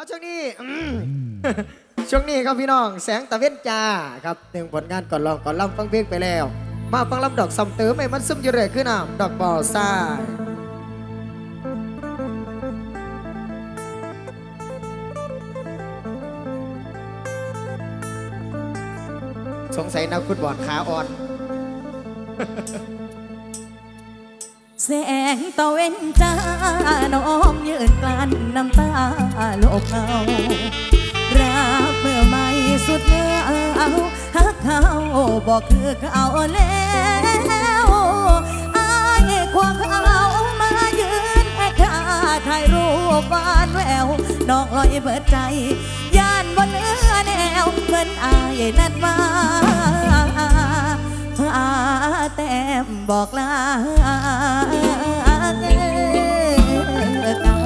าช่วงนี้ช่วงนี้ครับพี่น้องแสงตะเวนจ้าครับหนึ่งผลงานก่อนลองก่อนลำฟังเพลงไปแล้ว มาฟังลำดอกซำเติมให้มันซึมอยู่เรื่อยขึ้นอะดอกบอซ่าสงสัยนักฟุตบอลขาอ่อน แสงตะเวนจ้าน้อมยืนกลั้นน้ำตาโลกเงารักเมื่อไม่สุดเล้วฮักเขาบอกคือเขาแล้วอายควงเขามายืนแอคท่าถ่ายรูปบานแววน้องลอยเบิดใจ ย่านบนเนื้อแนวเงินอายนั่นมา แต้มบอกลาแต้ม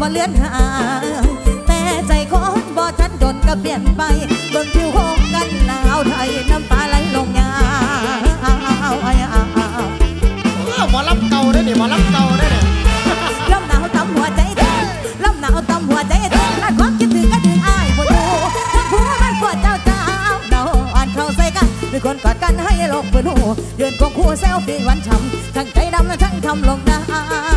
บ่เลื่อนหางแต่ใจคนบ่ทันดนก็เปลี่ยนไปบนผิวขงกันหนาวไทยน้ำปลาไหลลงงาวมอลำเก่าได้เนี่ยหมอลำเก่าได้เนี่ยลำหนาวตำหัวใจเธอลำหนาวตำหัวใจเธอลาดความคิดถึงก็ถึงอ้ายบ่อยู่ทั้งผัวมันปวดเจ้าเจ้าเดาอ่อนเข้าใส่กันด้วยคนกอดกันให้โลกเปิดหูเดือนของคู่เซลฟี่วันช้ำทั้งใจดำและทั้งทำลงน้ำ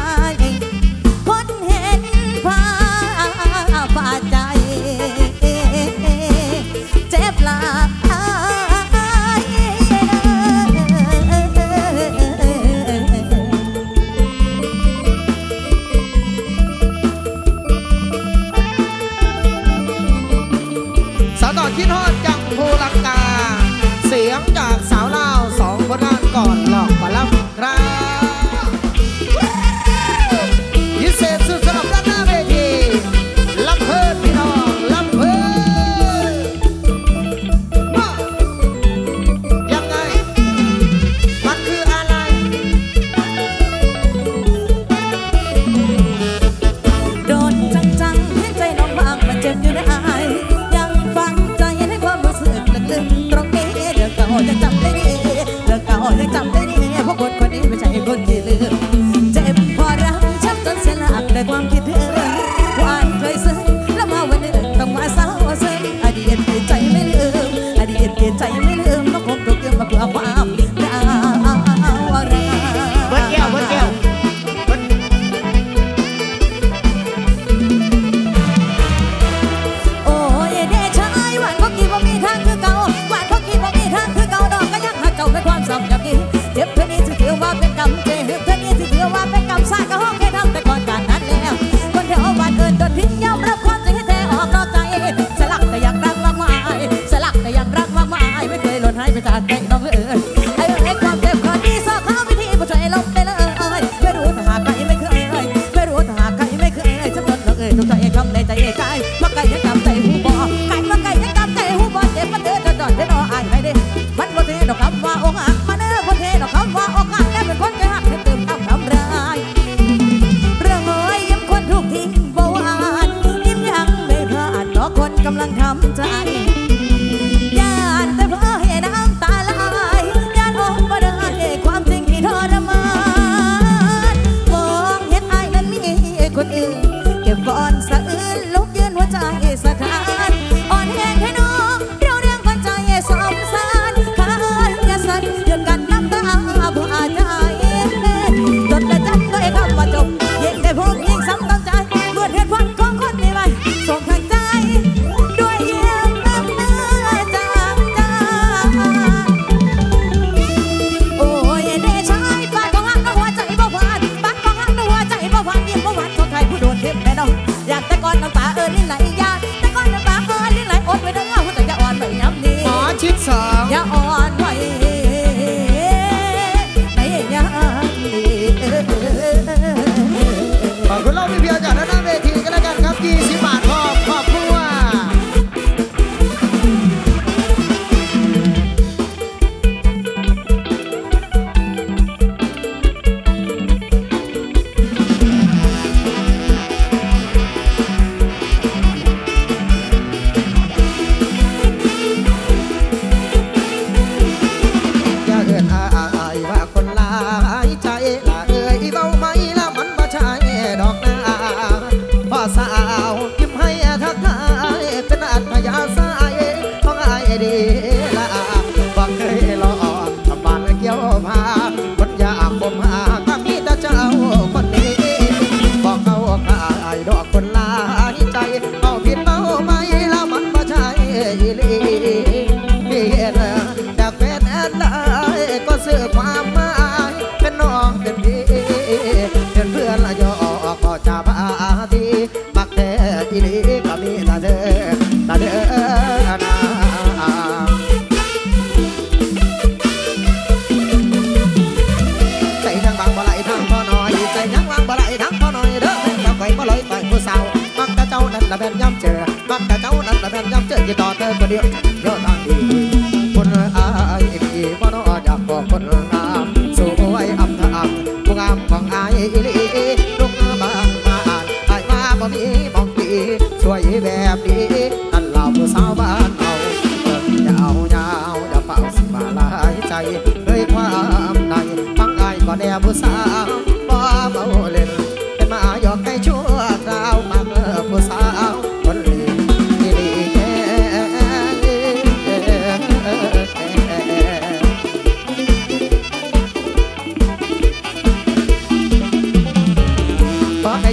นั้นแต่แม่ย้ำเจอจะต่อเติมก็เดียวรอต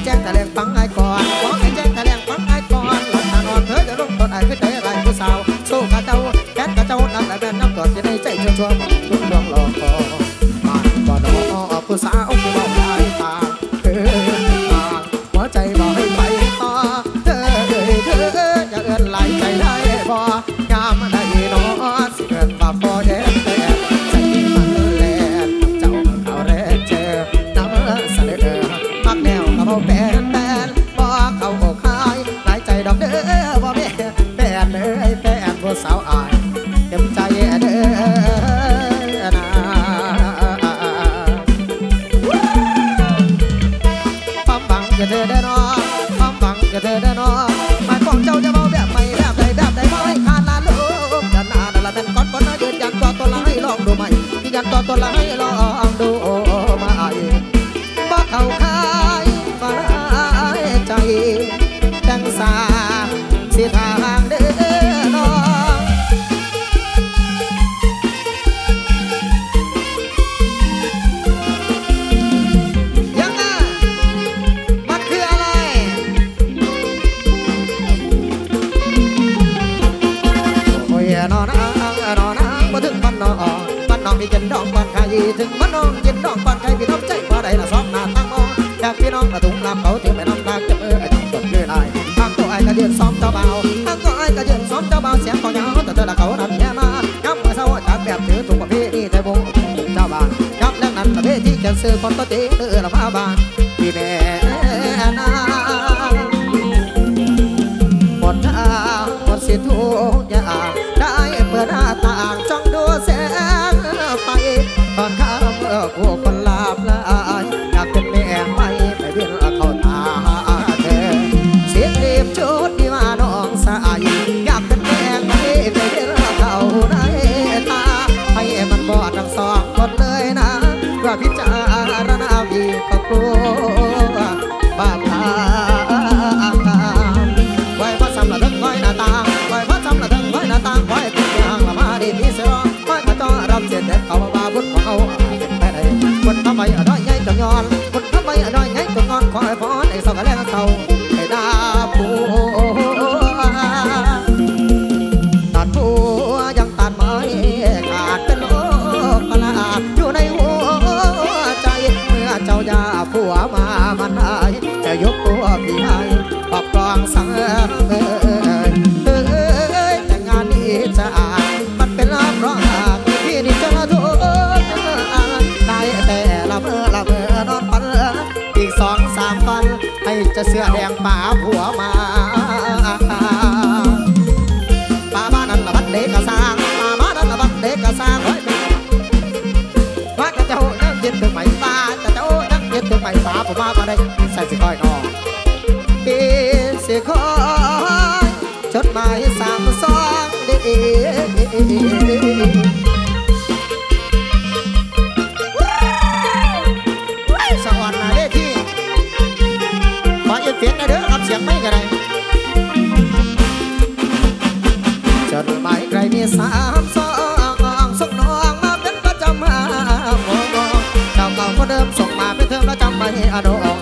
แจ้งแต่แรงฟังไอ้ก่อนขอให้แจ้งแต่แรงฟังไอ้ก่อนหลับตาอ่อนเธอจะลงตอนไอ้ขึ้นใจอไรผู้สาวสู้กับเจ้าแกนกับเจ้านั่นแหละแม่นน้ำกอดอยู่ในใจชัวร์ จะซื้อคตัวเจอละพาบานพี่แม่นาหมดหน้างหมดสิทธิ์ทุกอย่าง ở đó nhai cho ngon, con cướp bay ở đó nhai cho ngon khỏi phó để sau cả lên sau ผมมาก่อนเลใส่สิคอยนอนดีสิคอยจดหมายสามสองดีสะอ่อนนะเด้ที่ขอยืนเสียงนะเด้อรับเสียงไม่กันเลยจดหมายใครมีสามสองส่งน้องมาเป็นประจำมาบอกเก่าเก่าก็เดิมส่ง แล้วจำไว้อนุอ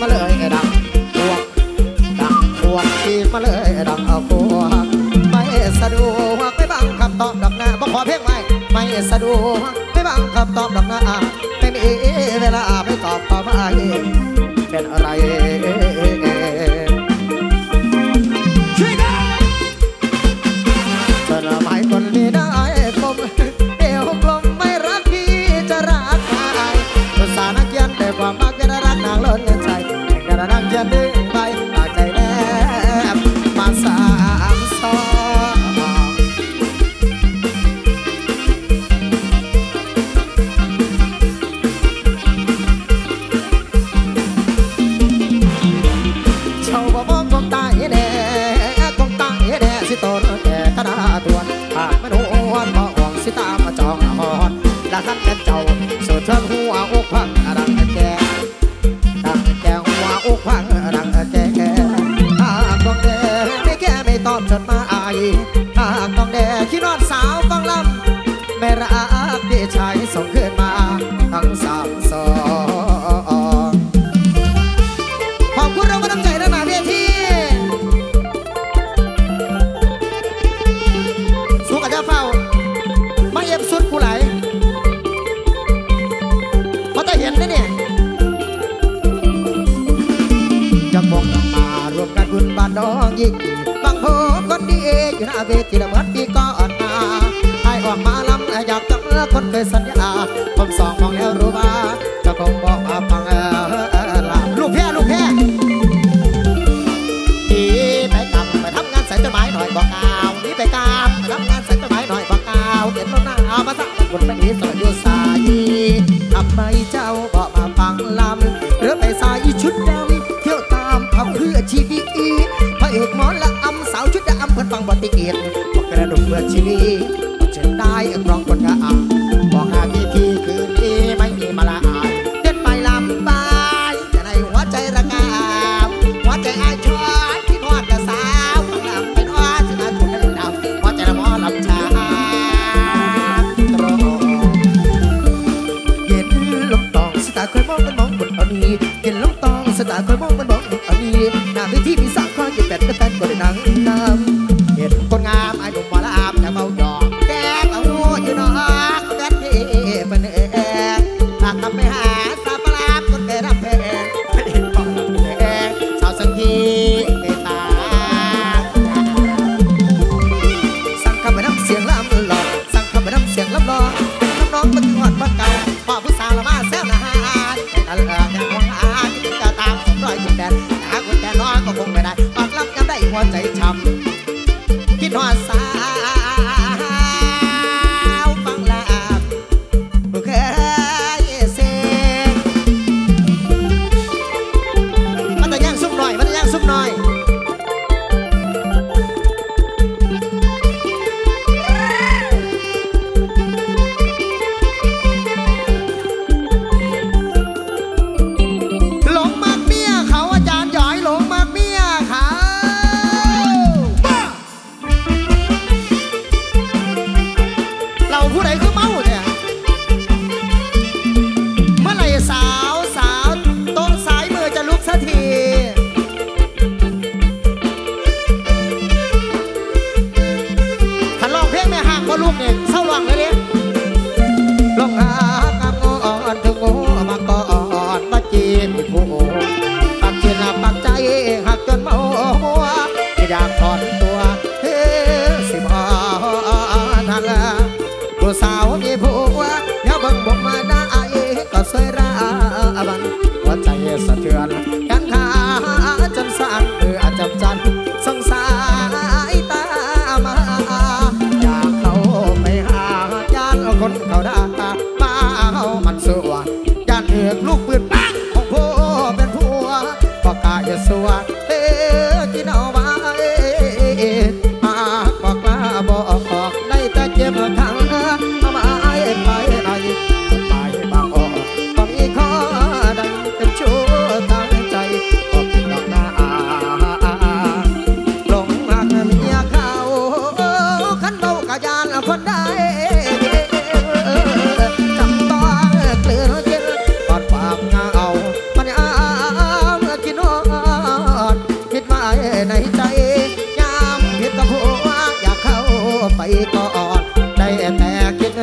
มาเลยดังพวกดังพวกจีบมาเลยดังเอาพวกไม่สะดวกไม่บังคับตอบดอกหน้าบอกขอเพลงไว้ไม่สะดวกไม่บังคับตอบดอกหน้าไม่มีเวลาไม่ตอบตอบมาเป็นอะไร วทีละเมิดปีก่อนมาไอ้ออกมาลำอยากจับเมื่อคนเคยสัญญาผมสองมองแล้วรู้ว่าจะคงบอกว่าฟังเออลาลูกแพ้ลูกแพ้ที่ไปกลับไปทำงานใส่จดหมายหน่อยบอกกาวนี่ไปกลับไปทำงานใส่จดหมายหน่อยบอกกาวเห็นรถหน้าเอามาสักคนเป็นนี้สอยอยู่สา คอยมองมันบอกอันนี้หน้าเวทีมีสา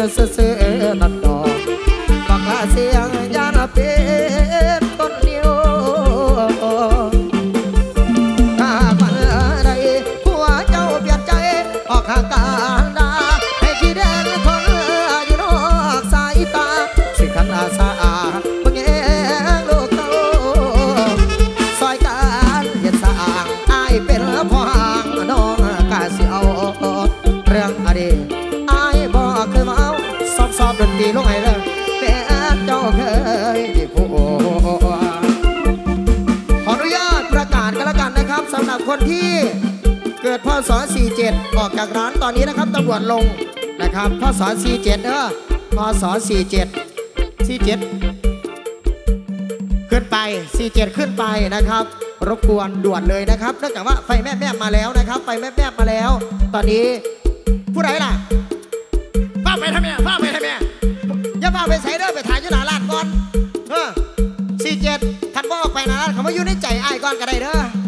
คิ อบสอบดนตรีลงให้เลยแม่เจ้าเคยที่ผัวขออนุญาตประกาศกันแล้วกันนะครับสำหรับคนที่เกิดพศ47 ออกจากร้านตอนนี้นะครับตำรวจลงนะครับพศ47เด้อพศ47 47 ขึ้นไป 47 ขึ้นไปนะครับรบกวนด่วนเลยนะครับเนื่องจากว่าไฟแม่แม่มาแล้วนะครับ ไฟแม่แม่มาแล้ว ตอนนี้ผู้ใดล่ะฟ้าไปทำไมฟ้าไปทำไมอย่าฟ้าไปใส่เด้อไปถ่ายอยุหนาลานก่อนเออสี่เจ็ดคันบ่ออกไปนะเขามาอยู่ในใจอ้ายก่อนก็ได้เด้อ